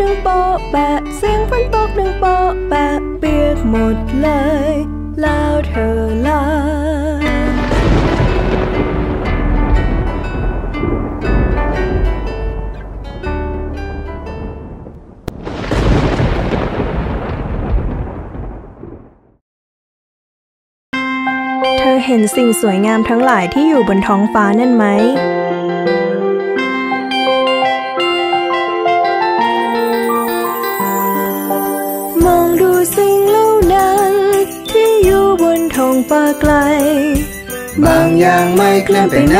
ดังโปะแปะเสียงฝนตกดังโปะแปะเปียกหมดเลย แล้วเธอล่ะเธอเห็นสิ่งสวยงามทั้งหลายที่อยู่บนท้องฟ้านั่นไหม องฟ้าไกล บางอย่างไม่เคลื่อนไปไหน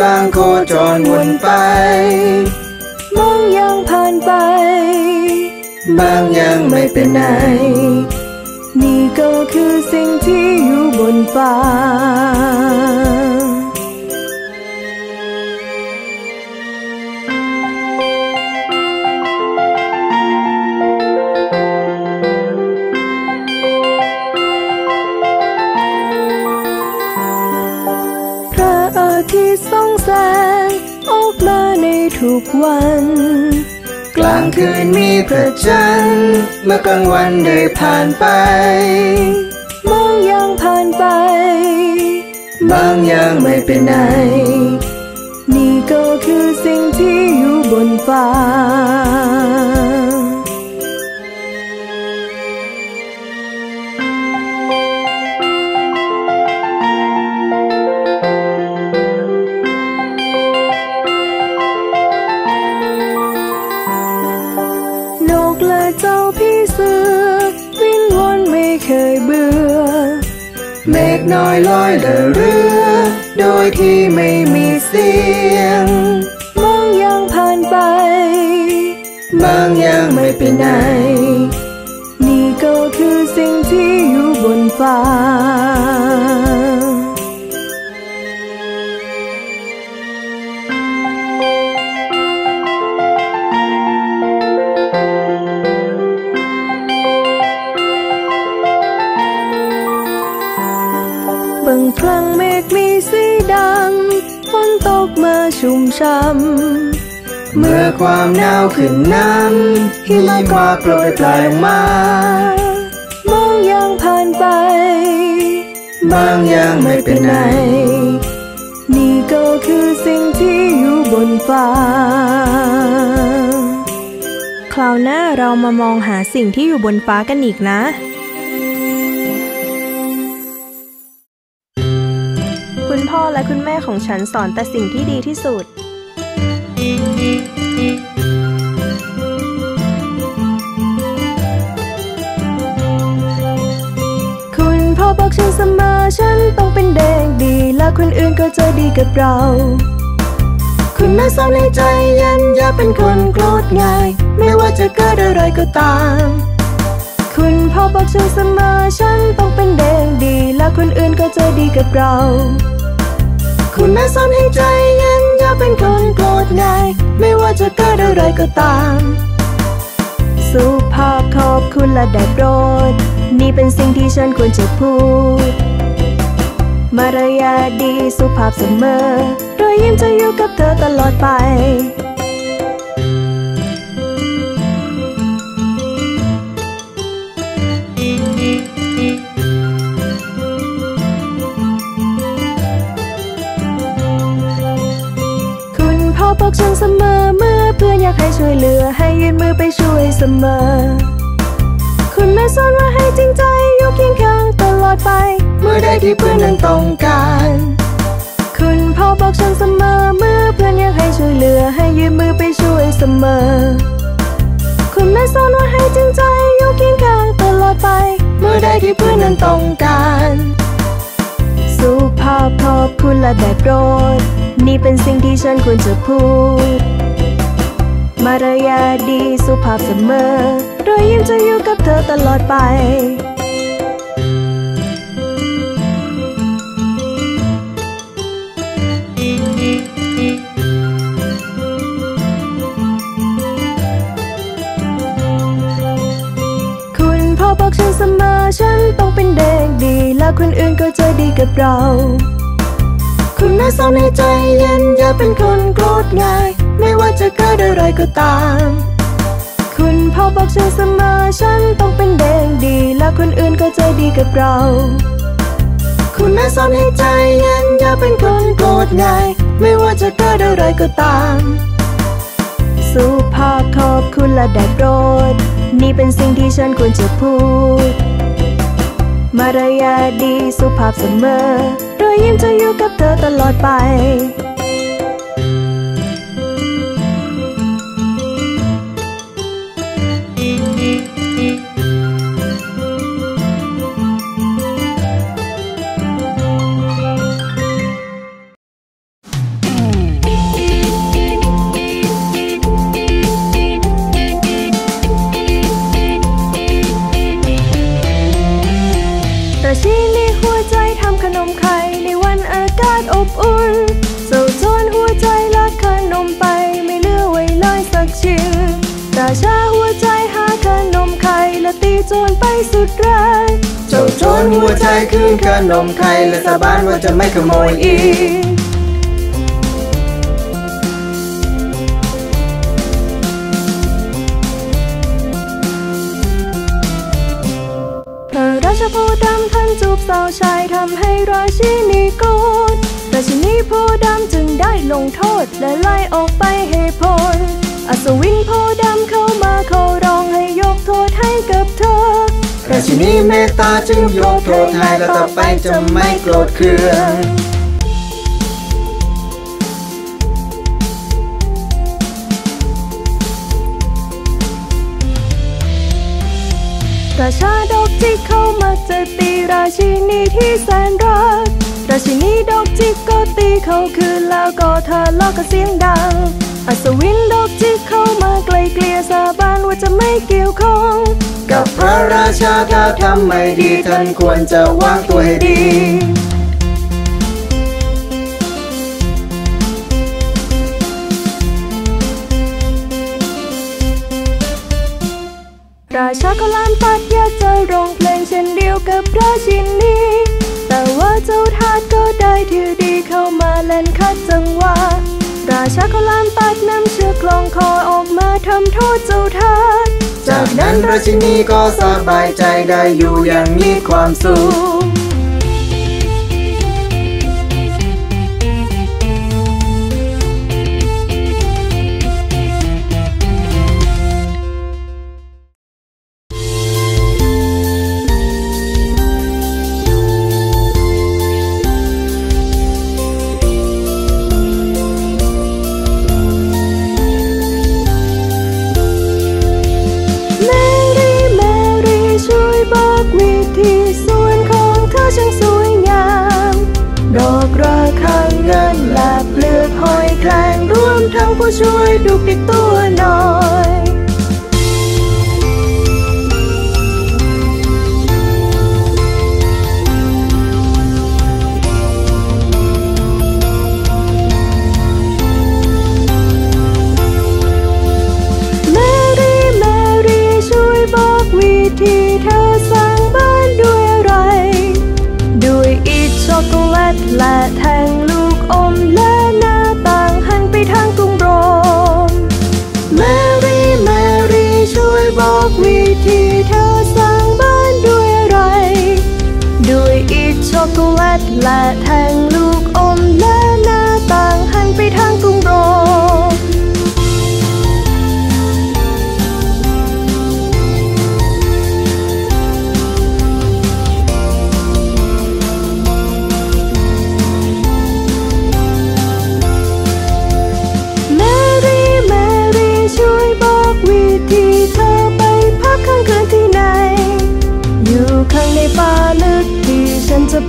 บางโคจรวนไป มองอย่างผ่านไป บางอย่างไม่เป็นไหน นี่ก็คือสิ่งที่อยู่บนฟ้า ทุกวัน กลางคืนมีพระจันทร์ เมื่อกลางวันได้ผ่านไป มองอย่างผ่านไป บางอย่างไม่เป็นไหน นี่ก็คือสิ่งที่อยู่บนฟ้า ไม่มีเสียง มองยังผ่านไป บางอย่างไม่ไปไหน นี่ก็คือสิ่งที่อยู่บนฟ้าำ เมื่อความหนาวขึ้นนั้นหิมะก็โปรยปลายมามองอย่างผ่านไป บางอย่างไม่เป็นไหน นี่ก็คือสิ่งที่อยู่บนฟ้า คราวหน้าเรามามองหาสิ่งที่อยู่บนฟ้ากันอีกนะคุณพ่อและคุณแม่ของฉันสอนแต่สิ่งที่ดีที่สุด คุณพ่อบอกฉันเสมอฉันต้องเป็นเด็กดี และคนอื่นก็จะดีกับเรา คุณแม่สอนให้ใจเย็นอย่าเป็นคนโกรธง่าย ไม่ว่าจะเกิดอะไรก็ตาม คุณพ่อบอกฉันเสมอฉันต้องเป็นเด็กดี และคนอื่นก็จะดีกับเรา คุณแม่สอนให้ใจเย็น เป็นคนโกรธง่าย ไม่ว่าจะเกิดอะไรก็ตาม สุภาพขอบคุณและได้โปรด นี่เป็นสิ่งที่ฉันควรจะพูด มารยาดีสุภาพเสมอรอยยิ้มจะอยู่กับเธอตลอดไป เสมอเมื่อเพื่อนอยากให้ช่วยเหลือให้ยื่นมือไปช่วยเสมอ คุณแม่สอนว่าให้จริงใจอยู่เคียงข้างตลอดไป เมื่อใดที่เพื่อนนั้นต้องการ คุณพ่อบอกฉันเสมอเมื่อเพื่อนอยากให้ช่วยเหลือให้ยื่นมือไปช่วยเสมอ คุณแม่สอนว่าให้จริงใจอยู่เคียงข้างตลอดไป เมื่อใดที่เพื่อนนั้นต้องการ สุภาพขอบคุณและได้โปรด นี่เป็นสิ่งที่ฉันควรจะพูด มารยาดีสุภาพเสมอรอยยิ้มจะอยู่กับเธอตลอดไปคุณพ่อบอกฉันเสมอฉันต้องเป็นเด็กดี แล้วคนอื่นก็จะดีกับเรา คุณแม่สอนให้ใจเย็นอย่าเป็นคนโกรธง่าย ไม่ว่าจะเกิดอะไรก็ตาม คุณพ่อบอกฉันเสมอฉันต้องเป็นเด็กดี แล้วคนอื่นก็ใจดีกับเรา คุณแม่สอนให้ใจเย็นอย่าเป็นคนโกรธง่าย ไม่ว่าจะเกิดอะไรก็ตามสุภาพขอบคุณและได้โปรด นี่เป็นสิ่งที่ฉันควรจะพูด มารยาดีสุภาพเสมอ ยิ้มจะอยู่กับเธอตลอดไป ไปสุดแรงเจ้าโจรหัวใจคืนขนมไข่และสาบานว่าจะไม่ขโมยอีกระราชโพดำท่านจูบสาวชายทำให้ราชินีโกรธราชินีโพดำจึงได้ลงโทษและไล่ออกไปให้พ้นอัศวินโพธิ์ดำเข้ามาเขาร้องให้ยกโทษให้ ราชินีเมตตาจึงยกโทษให้และต่อไปจะไม่โกรธเคืองราชาดอกจิกเข้ามักจะตีราชินีที่แสนรัก ราชินีดอกจิกก็ตีเขาคืนแล้วก็ทะเลาะกันเสียงดัง อัศวินดอกจิกเข้ามาไกลเกลี่ยสาบานว่าจะไม่เกี่ยวข้อง กับพระราชาถ้าทำไม่ดีท่านควรจะวางตัวให้ดีราชาก็ลานปัดอยากจะร้องเพลงเช่นเดียวกับราชินีแต่ว่าเจ้าทาสก็ได้ถือดีเข้ามาเล่นขัดจังหวะ ราชาก็ลามปัดนำเชือกลองคอออกมาทำโทษเจ้าทาสจากนั้นราชินีก็สบายใจได้อยู่อย่างมีความสุข บอกวิธีเธอสร้างบ้านด้วยอะไร ด้วยอิฐช็อกโกแลตและแท่ง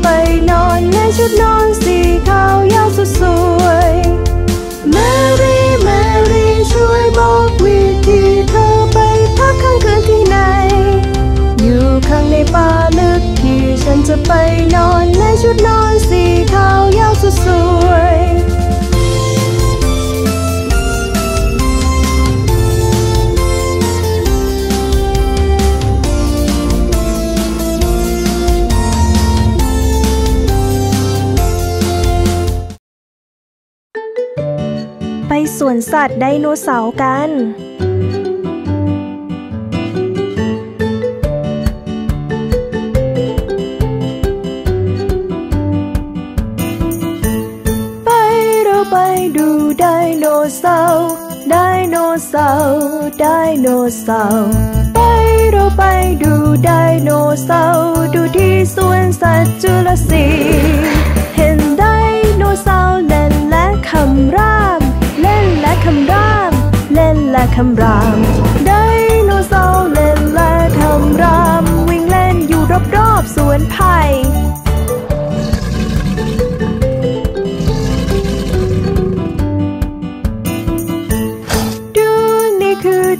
ไปนอนในชุดนอนสีขาวยาวสุดสวยแมรี่แมรี่ช่วยบอกวิธีเธอไปพักข้างคืนที่ไหน อยู่ข้างในป่าลึกที่ฉันจะไปนอนในชุดนอนสีขาวยาว สัตว์ไดโนเสาร์กันเสาร์ไดโนเสาร์ไดโนเสาร์ไปเราไปดูไดโนเสาร์ดูที่สวนสัตว์จุลศิล คำรามไดโนเสาร์เล่นและคำราม วิ่งเล่นอยู่รอบๆสวนไผ่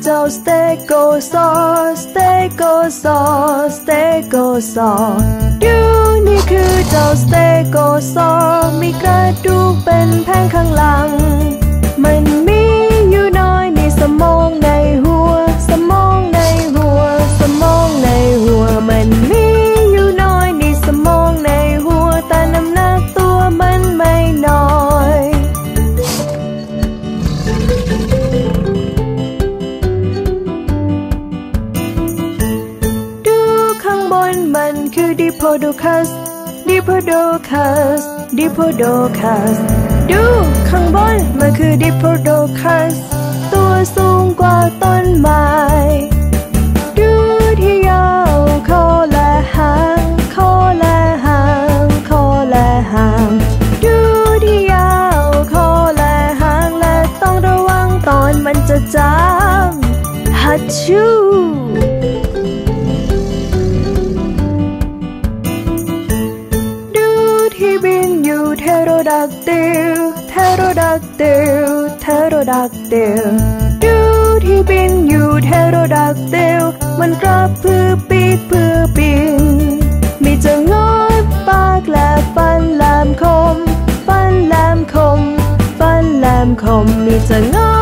เจ้า Stegosaur Stego saur Stegosaur ดูนี่คือเจ้า Stegosaur มีกระดูกเป็นแผงข้างหลัง มัน สมองในหัว สมองในหัว สมองในหัวมันมีอยู่น้อยในสมองในหัวแต่น้ำหนักตัวมันไม่น้อยดูข้างบนมันคือดิโพโดคัสดิโพโดคัสดิโพโดคัสดูข้างบนมันคือดิโพโดคัส สูงกว่าต้นไม้ดูที่ยาวคอและหางคอและหางคอและหางดูที่ยาวคอและหางและต้องระวังตอนมันจะจามฮัชชู dactyl Pterodactyl Pterodactyl ที่บินอยู่ Pterodactyl มันกระพือปีกพือบิน มีจะงอยปากและฟันแหลมคม ฟันแหลมคม ฟันแหลมคมมีจะงอย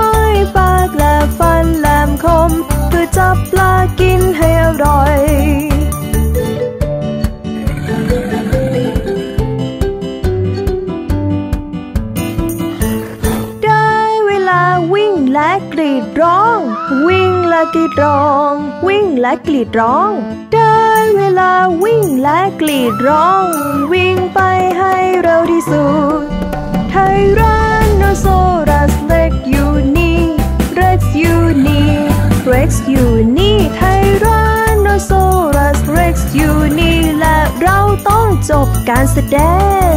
ร้องวิ่งและกรีดร้อง ได้เวลาวิ่งและกรีดร้อง วิ่งไปให้เร็วที่สุด ไทรันโนโซรัสเล็กอยู่นี่เร็กซ์อยู่นี่เร็กซ์อยู่นี่ไทรันโนโซรัสเร็กซ์อยู่นี่และเราต้องจบการแสดง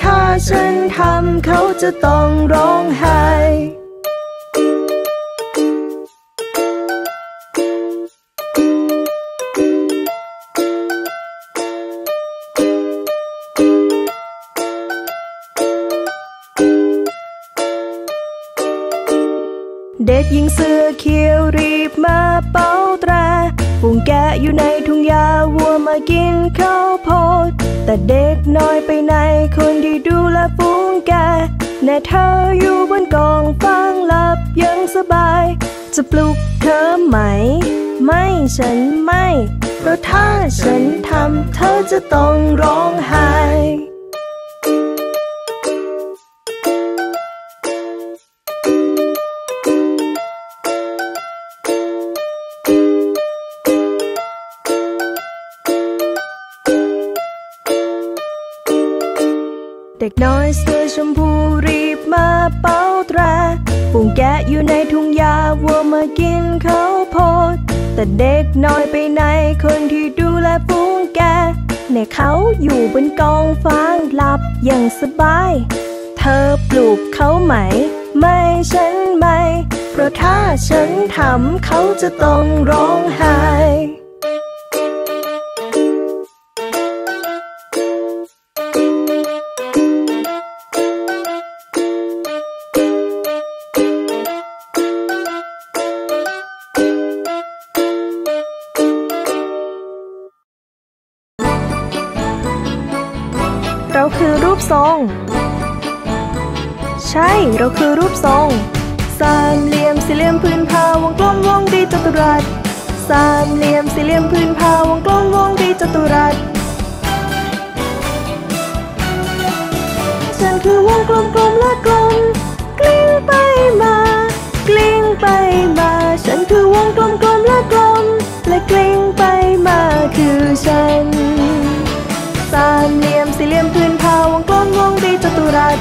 ถ้าฉันทำเขาจะต้องร้องไห้เด็กหญิงเสื้อเขียวรีบมาเป่าตราฝูงแกะอยู่ในทุ่งหญ้าวัวมากินข้าวโพด แต่เด็กน้อยไปไหนคนที่ดูแลฟูงแกแน่เธออยู่บนกองฟางหลับยังสบาย จะปลุกเธอไหม ไม่ฉันไม่ เพราะถ้าฉันทำเธอจะต้องร้องไห้ เด็กน้อยเสื้อชมพูรีบมาเป่าแตรฝูงแกะอยู่ในทุ่งหญ้าวัวมากินข้าวโพด แต่เด็กน้อยไปไหนคนที่ดูแลฝูงแกะในเขาอยู่บนกองฟางหลับอย่างสบาย เธอปลูกเขาไหม ไม่ฉันไม่ เพราะถ้าฉันทำเขาจะต้องร้องไห้ ทรง ใช่เราคือรูปทรง สามเหลี่ยมสี่เหลี่ยมพื้นผ้าวงกลมวงรีจัตุรัสสามเหลี่ยมสี่เหลี่ยมพื้นผ้าวงกลมวงรีจัตุรัสฉันคือวงกลมกลมและกลม กลิ้งไปมา กลิ้งไปมา ฉันคือวงกลมกลมและกลม และกลิ้งไปมาคือฉัน รีจัตุรัส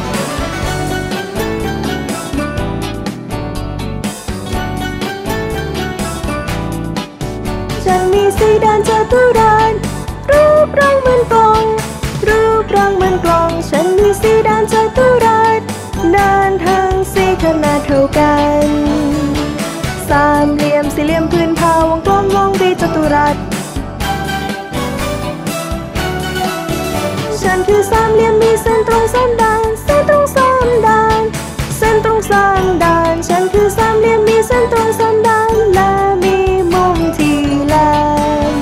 ฉันมีสีด้านจัตุรัสรูปร่างเหมือนกลองรูปร่างเหมือนกลอง ฉันมีสีด้านจัตุรัสด้านทั้งสีขนาดเท่ากัน สามเหลี่ยมสี่เหลี่ยมพื้นผ้าวงกลมวงรีจัตุรัสฉันคือสามเหลี่ยมมีเส้นตรงเสามด้า ส้นตรงสางด่านฉันคือสามเหลี่ยมมีเส้นตรงสามด้านและมีมุมที่แหลม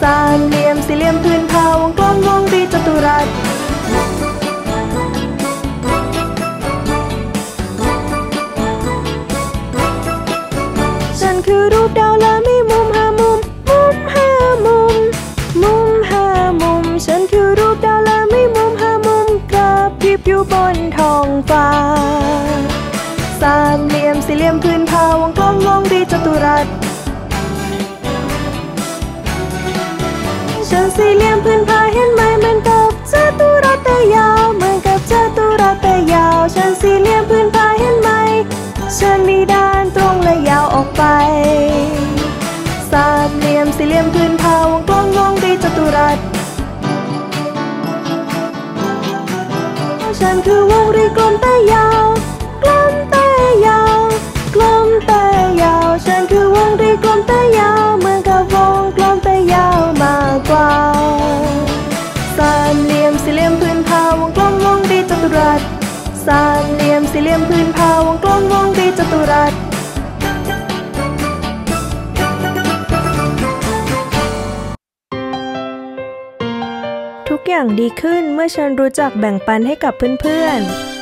สามเหลี่ยมสี่เหลี่ยมพื้นผาวงกลมวงรีจัตุรัสฉันคือรูปดาว ออกไป สามเหลี่ยมสี่เหลี่ยมพื้นผาวงกลมวงรีจัตุรัสฉันคือวงรีกลมแต่ยาว กลมแต่ยาว กลมแต่ยาว ฉันคือวงรีกลมแต่ยาว อย่างดีขึ้นเมื่อฉันรู้จักแบ่งปันให้กับเพื่อนๆ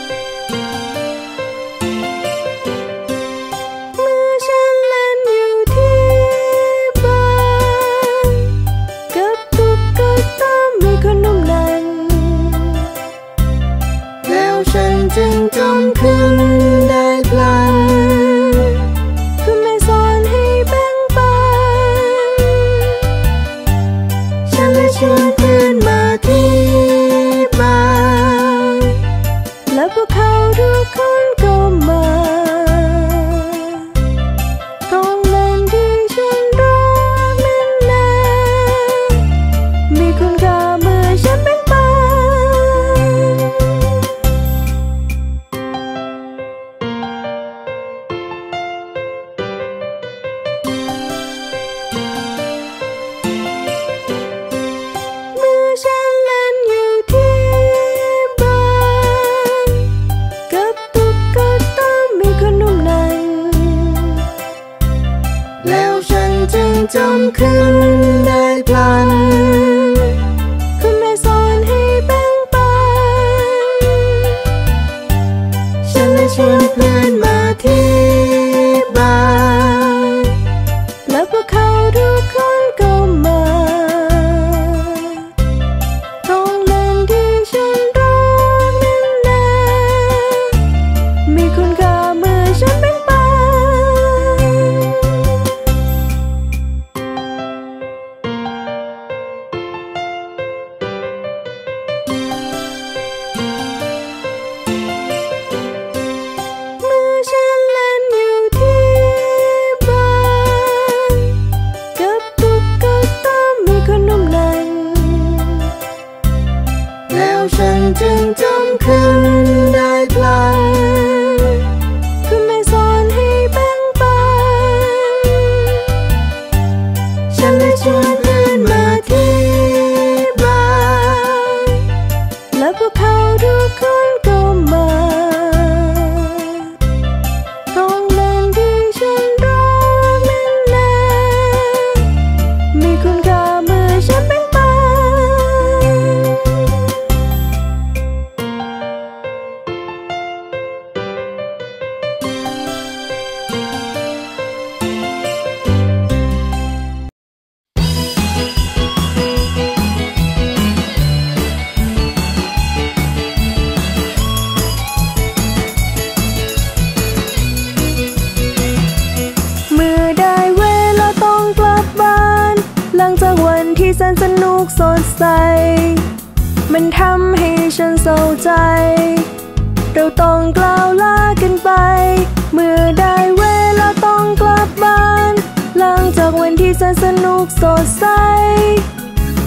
สดใส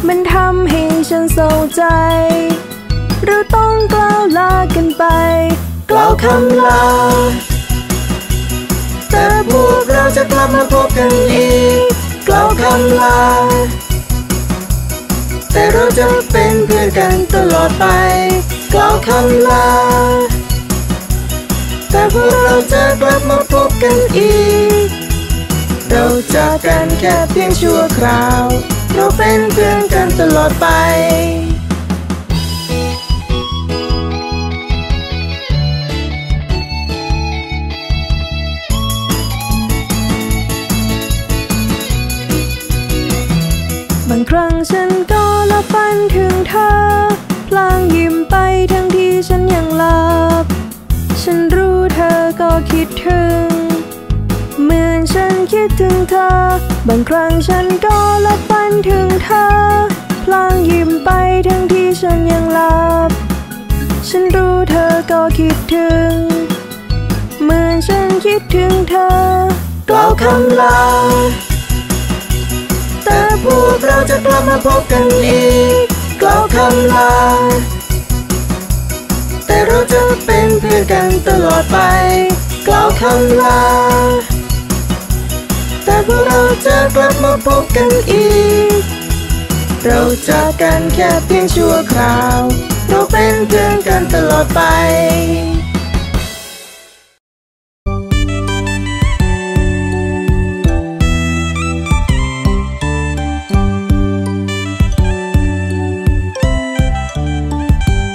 มันทำให้ฉันเศร้าใจ เราต้องกล่าวลากันไป กล่าวคำลา แต่พวกเราจะกลับมาพบกันอีก กล่าวคำลา แต่เราจะเป็นเพื่อนกันตลอดไป กล่าวคำลา แต่พวกเราจะกลับมาพบกันอีก จากกันแค่เพียงชั่วคราว เราเป็นเพื่อนกันตลอดไปบางครั้งฉันก็ละฝันถึงเธอ พลางยิ้มไปทั้งที่ฉันยังหลับ ฉันรู้เธอก็คิดถึงเหมือ ดถึงเธอ บางครั้งฉันก็ละฝันถึงเธอ พลางยิ้มไปทั้งที่ฉันยังหลับ ฉันรู้เธอก็คิดถึง เหมือนฉันคิดถึงเธอกล่าวคำลา แต่พวกเราจะกลับมาพบกันอีกกล่าวคำลา แต่เราจะเป็นเพื่อนกันตลอดไป กล่าวคำลา แต่พวกเราจะกลับมาพบกันอีก เราจากกันแค่เพียงชั่วคราว เราเป็นเพื่อนกันตลอดไป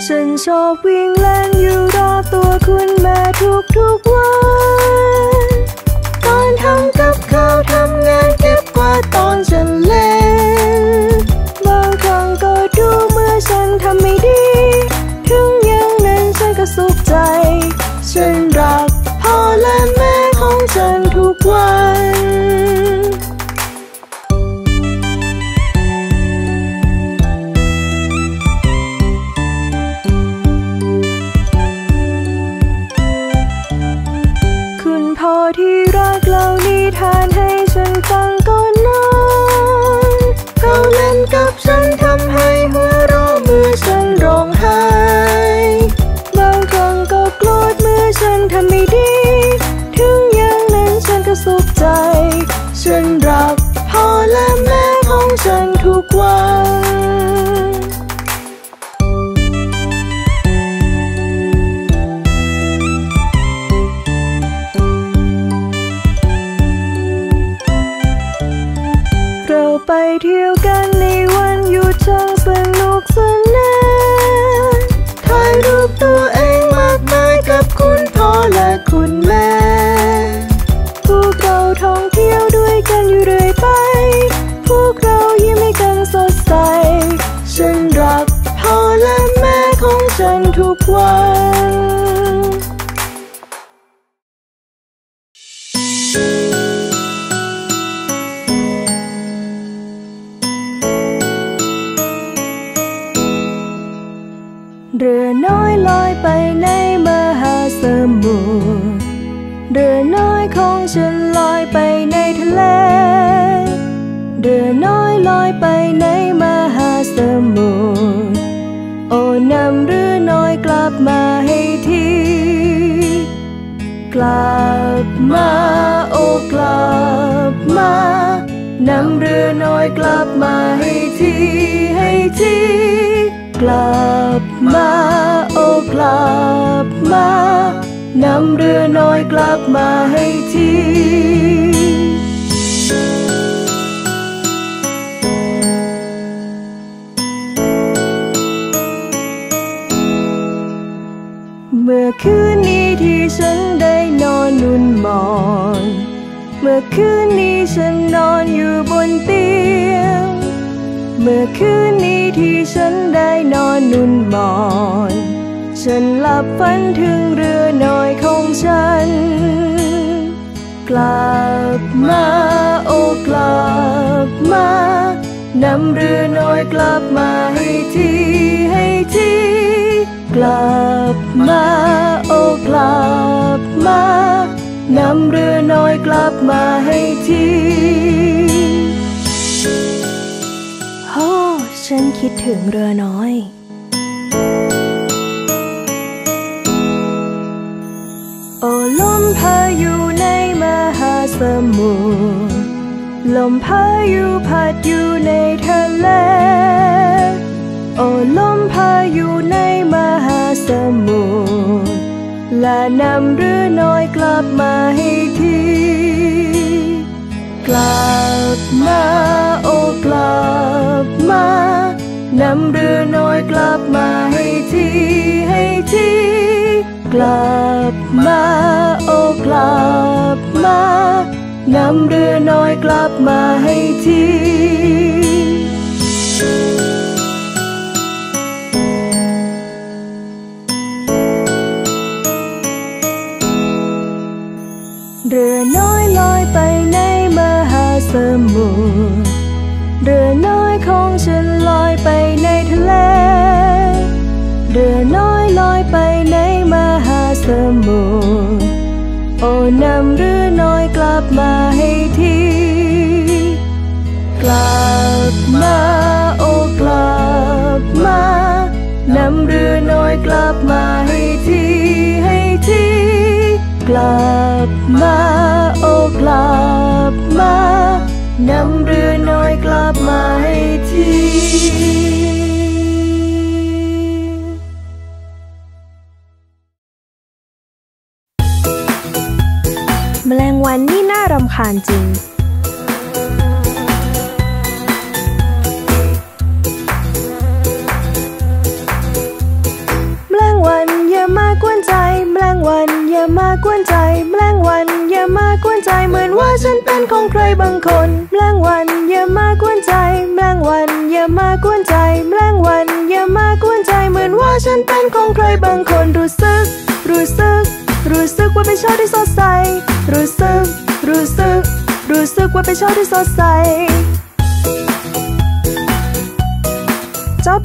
ฉันชอบวิ่งเล่นอยู่รอบตัวคุณแม่ทุกทุกๆวัน ตอนทำ ข้าวทำงานเก็บกวาดตอน ทานให้ฉัน ทุกวันำเรือน้อยกลับมาให้ทีเมื่อคืนนี้ที่ฉันได้นอนนุ่นหมอน เมื่อคืนนี้ฉันนอนอยู่บนเตียง เมื่อคืนนี้ที่ฉันได้นอนนุ่นหมอน ฉันหลับฝันถึงเรือน้อยเของ ฉัน กลับมาโอ้กลับมานำเรือน้อยกลับมาให้ทีให้ทีกลับมาโอ้กลับมานำเรือน้อยกลับมาให้ทีโอ้ฉันคิดถึงเรือน้อย พายุในมหาสมุทรลมพายุพัดอยู่ในทะเล โอ้ลมพายุในมหาสมุทรและนำเรือน้อยกลับมาให้ทีกลับมาโอ้กลับมานำเรือน้อยกลับมาให้ทีให้ที กลับมา โอ้กลับมานำเรือน้อยกลับมาให้ทีเรือน้อยลอยไปในมหาสมุทร หาสมุ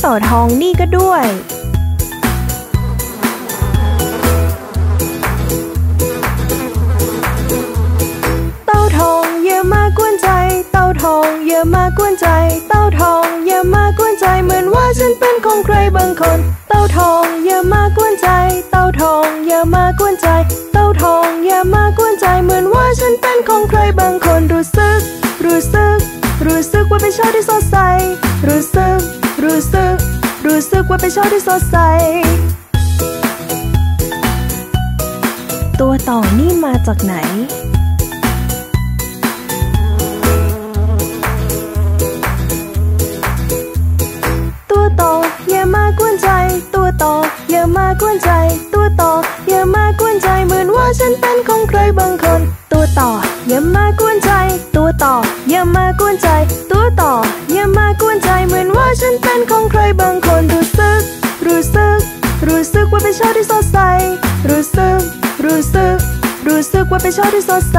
เต่าทองนี่ก็ด้วยเต่าทองอย่ามากวนใจ เต่าทองอย่ามากวนใจเต่าทองอย่ามากวนใจเหมือนว่าฉันเป็นของใครบางคน เต่าทองอย่ามากวนใจ เต่าทองอย่ามากวนใจ เต่าทองอย่ามากวนใจเหมือนว่าฉันเป็นของใครบางคนรู้สึกรู้สึก รู้สึกว่าเป็นเช้าที่สดใส รู้สึก รู้สึก รู้สึกว่าเป็นเช้าที่สดใส ตัวต่อนี่มาจากไหนตัวต่ออย่ามากวนใจ ตัวต่ออย่ามากวนใจ ตัวต่ออย่ามากวนใจเหมือนว่าฉันเป็นของใครบางคน ตัวต่ออย่ามากวนใจ สึกว่าเป็นเช้าที่สดใส